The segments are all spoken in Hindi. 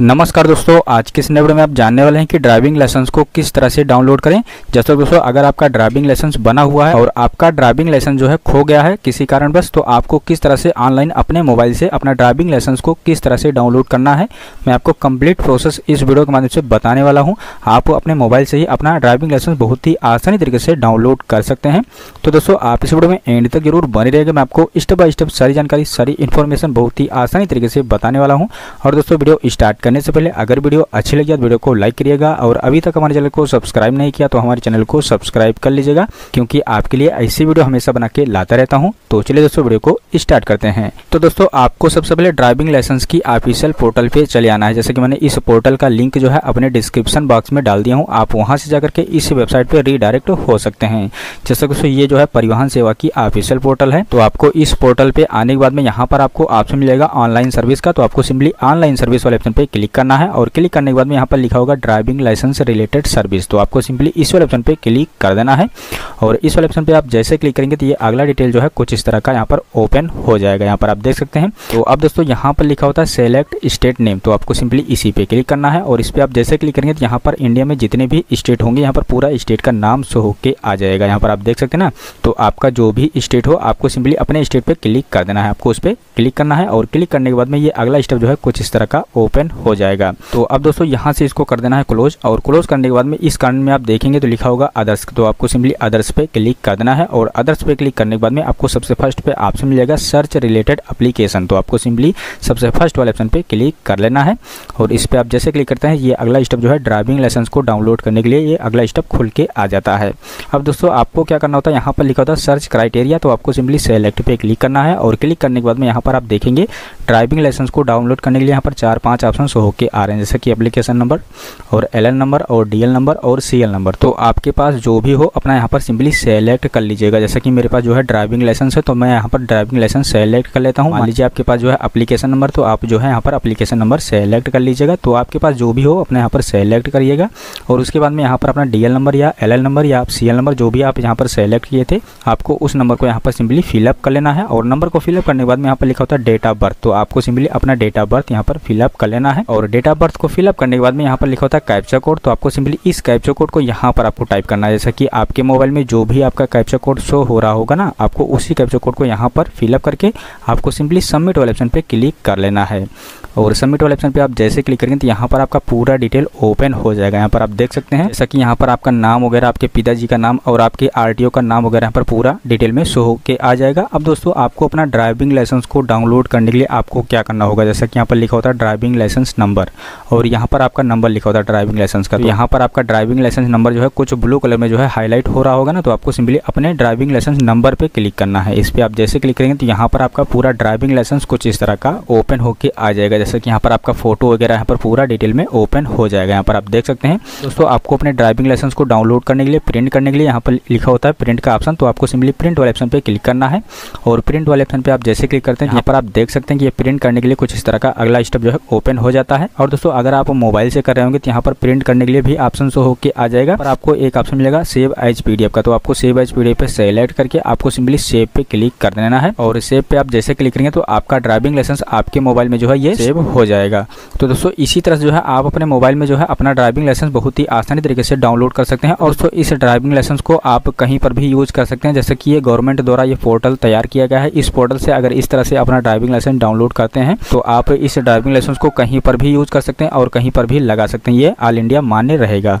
नमस्कार दोस्तों, आज के इस वीडियो में आप जानने वाले हैं कि ड्राइविंग लाइसेंस को किस तरह से डाउनलोड करें। जैसे दोस्तों, अगर आपका ड्राइविंग लाइसेंस बना हुआ है और आपका ड्राइविंग लाइसेंस जो है खो गया है किसी कारणवश तो आपको किस तरह से ऑनलाइन अपने मोबाइल से अपना ड्राइविंग लाइसेंस को किस तरह से डाउनलोड करना है, मैं आपको कंप्लीट प्रोसेस इस वीडियो के माध्यम से बताने वाला हूँ। आप अपने मोबाइल से ही अपना ड्राइविंग लाइसेंस बहुत ही आसानी तरीके से डाउनलोड कर सकते हैं। तो दोस्तों, आप इस वीडियो में एंड तक ज़रूर बने रहेगा मैं आपको स्टेप बाय स्टेप सारी जानकारी, सारी इन्फॉर्मेशन बहुत ही आसानी तरीके से बताने वाला हूँ। और दोस्तों, वीडियो स्टार्ट करने से पहले अगर वीडियो अच्छी लगी तो वीडियो को लाइक करिएगा और अभी तक हमारे चैनल को सब्सक्राइब नहीं किया तो हमारे चैनल को सब्सक्राइब कर लीजिएगा, क्योंकि आपके लिए ऐसी वीडियो हमेशा बना के लाता रहता हूँ। तो चलिए दोस्तों, वीडियो को स्टार्ट करते हैं। तो दोस्तों, आपको सबसे पहले ड्राइविंग लाइसेंस की ऑफिशियल पोर्टल पे चले आना है। जैसे कि मैंने इस पोर्टल का लिंक जो है अपने डिस्क्रिप्शन बॉक्स में डाल दिया हूँ। आप वहाँ से जाकर के इस वेबसाइट पे रीडायरेक्ट हो सकते हैं। जैसे कि ये जो है परिवहन सेवा की ऑफिशियल पोर्टल है। तो आपको इस पोर्टल पे आने के बाद में यहाँ पर आपको ऑप्शन मिलेगा ऑनलाइन सर्विस का। तो आपको सिंपली ऑनलाइन सर्विस वाले ऑप्शन पे क्लिक करना है और क्लिक करने के बाद में यहाँ पर लिखा होगा ड्राइविंग लाइसेंस रिलेटेड सर्विस तो आपको सिंपली इस वाले ऑप्शन पे क्लिक कर देना है और इस वाले ऑप्शन पे आप जैसे क्लिक करेंगे तो ये अगला डिटेल जो है कुछ इस तरह का यहाँ पर ओपन हो जाएगा। यहाँ पर आप देख सकते हैं। तो अब दोस्तों यहाँ पर लिखा होता है सेलेक्ट स्टेट नेम तो आपको सिंपली इसी पे क्लिक करना है और इस पर आप जैसे क्लिक करेंगे तो यहाँ पर इंडिया में जितने भी स्टेट होंगे यहाँ पर पूरा स्टेट का नाम शो होके आ जाएगा। यहाँ पर आप देख सकते हैं ना? तो आपका जो भी स्टेट हो, आपको सिंपली अपने स्टेट पर क्लिक कर देना है। आपको उस पर क्लिक करना है और क्लिक करने के बाद में ये अगला स्टेप जो है कुछ इस तरह का ओपन हो जाएगा। तो अब दोस्तों, यहाँ से इसको कर देना है क्लोज और क्लोज करने के बाद में इस कारण में आप देखेंगे तो लिखा होगा अदर्स तो आपको सिंपली अदर्स पे क्लिक कर देना है और अदर्स पे क्लिक करने के बाद में आपको सबसे फ़र्स्ट पे ऑप्शन मिलेगा सर्च रिलेटेड अप्लीकेशन तो आपको सिंपली सबसे फ़र्स्ट वाले ऑप्शन पे क्लिक कर लेना है और इस पर आप जैसे क्लिक करते हैं, ये अगला स्टेप जो है ड्राइविंग लाइसेंस को डाउनलोड करने के लिए ये अगला स्टेप खुल के आ जाता है। अब दोस्तों, आपको क्या करना होता है, यहाँ पर लिखा होता है सर्च क्राइटेरिया तो आपको सिंपली सेलेक्ट पे क्लिक करना है और क्लिक करने के बाद में यहाँ पर आप देखेंगे ड्राइविंग लाइसेंस को डाउनलोड करने के लिए यहाँ पर चार पाँच ऑप्शन होकर आ रहे हैं, जैसे कि एप्लीकेशन नंबर और एल नंबर और डीएल नंबर और सीएल नंबर तो आपके पास जो भी हो, अपना यहाँ पर सिंपली सेलेक्ट कर लीजिएगा। जैसे कि मेरे पास जो है ड्राइविंग लाइसेंस है तो मैं यहाँ पर ड्राइविंग लाइसेंस सेलेक्ट कर लेता हूँ। मान लीजिए आपके पास जो है अप्लीकेशन नंबर तो आप जो है यहाँ पर अप्लीकेशन नंबर सेलेक्ट कर लीजिएगा। तो आपके पास जो भी हो, अपने यहाँ पर सेलेक्ट करिएगा। और उसके बाद में यहाँ पर अपना डीएल नंबर या एल नंबर या सी नंबर जो भी आप यहाँ पर सेलेक्ट किए थे, आपको उस नंबर को यहाँ पर सिंपली फिलअप कर लेना है। और नंबर को फिलअप करने के बाद में यहाँ पर लिखा होता है डेट ऑफ़ बर्थ तो आपको सिंपली अपना डेट ऑफ़ बर्थ यहाँ पर फिलअप कर लेना है। और डेट ऑफ़ बर्थ को फिलअप करने के बाद में यहाँ पर लिखा होता है कैप्चा कोड तो आपको सिंपली इस कैप्चा कोड को यहाँ पर आपको टाइप करना है। जैसा कि आपके मोबाइल में जो भी आपका कैप्चा कोड शो हो रहा होगा ना, आपको उसी कैप्चा कोड को यहाँ पर फिलअप करके आपको सिंपली सबमिट वाले ऑप्शन पे क्लिक कर लेना है। और सबमिट वाले ऑप्शन पे आप जैसे क्लिक करेंगे तो यहाँ पर आपका पूरा डिटेल ओपन हो जाएगा। यहाँ पर आप देख सकते हैं, जैसा कि यहाँ पर आपका नाम वगैरह, आपके पिताजी का नाम और आपके आरटीओ का नाम वगैरह यहाँ पर पूरा डिटेल में शो होके आ जाएगा। अब दोस्तों, आपको अपना ड्राइविंग लाइसेंस को डाउनलोड करने के लिए आपको क्या करना होगा? जैसा कि यहाँ पर लिखा होता है ड्राइविंग लाइसेंस नंबर और यहाँ पर आपका नंबर लिखा होता है ड्राइविंग लाइसेंस का। तो यहाँ पर आपका ड्राइविंग लाइसेंस नंबर जो है कुछ ब्लू कलर में जो है हाईलाइट हो रहा होगा ना तो आपको सिंपली अपने ड्राइविंग लाइसेंस नंबर पर क्लिक करना है। इस पर आप जैसे क्लिक करेंगे तो यहाँ पर आपका पूरा ड्राइविंग लाइसेंस कुछ इस तरह का ओपन होकर आ जाएगा। जैसे कि यहाँ पर आपका फ़ोटो वगैरह यहाँ पर पूरा डिटेल में ओपन हो जाएगा। यहाँ पर आप देख सकते हैं, दोस्तों, आपको अपने ड्राइविंग लाइसेंस को डाउनलोड करने के लिए प्रिंट करने के लिए यहाँ पर लिखा होता है प्रिंट का ऑप्शन तो आपको सिंपली प्रिंट वाले ऑप्शन पर क्लिक करना है। और प्रिंट वाले ऑप्शन पर आप जैसे क्लिक करते हैं, यहाँ पर आप देख सकते हैं कि ये प्रिंट करने के लिए कुछ इस तरह का अगला स्टेप जो है ओपन हो जाता है। और दोस्तों, अगर आप मोबाइल से कर रहे होंगे तो यहाँ पर प्रिंट करने के लिए भी ऑप्शन शो होकर आ जाएगा। पर आपको एक ऑप्शन मिलेगा, सेव एच पी का। तो आपको सेव एच पी पे सेलेक्ट करके आपको सिंपली सेव पे क्लिक कर देना है। और सेव पे आप जैसे क्लिक करेंगे तो आपका ड्राइविंग लाइसेंस आपके मोबाइल में जो है, ये सेव हो जाएगा। तो दोस्तों, इसी तरह जो है, आप अपने मोबाइल में जो है, अपना ड्राइविंग लाइसेंस बहुत ही आसानी तरीके से डाउनलोड कर सकते हैं। और दोस्तों, इस ड्राइविंग लाइसेंस को आप कहीं पर भी यूज़ कर सकते हैं। जैसे कि ये गवर्नमेंट द्वारा ये पोर्टल तैयार किया गया है। इस पोर्टल से अगर इस तरह से अपना ड्राइविंग लाइसेंस डाउनलोड करते हैं तो आप इस ड्राइविंग लाइसेंस को कहीं पर भी यूज़ कर सकते हैं और कहीं पर भी लगा सकते हैं। ये ऑल इंडिया मान्य रहेगा।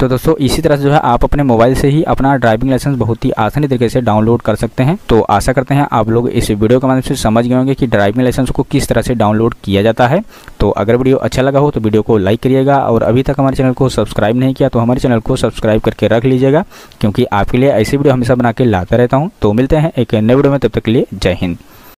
तो दोस्तों, इसी तरह से जो है आप अपने मोबाइल से ही अपना ड्राइविंग लाइसेंस बहुत ही आसानी तरीके से डाउनलोड कर सकते हैं। तो आशा करते हैं आप लोग इस वीडियो के माध्यम से समझ गए होंगे कि ड्राइविंग लाइसेंस को किस तरह से डाउनलोड किया जाता है। तो अगर वीडियो अच्छा लगा हो तो वीडियो को लाइक करिएगा और अभी तक हमारे चैनल को सब्सक्राइब नहीं किया तो हमारे चैनल को सब्सक्राइब करके रख लीजिएगा, क्योंकि आपके लिए ऐसी वीडियो हमेशा बना के लाता रहता हूँ। तो मिलते हैं एक नए वीडियो में, तब तक के लिए जय हिंद।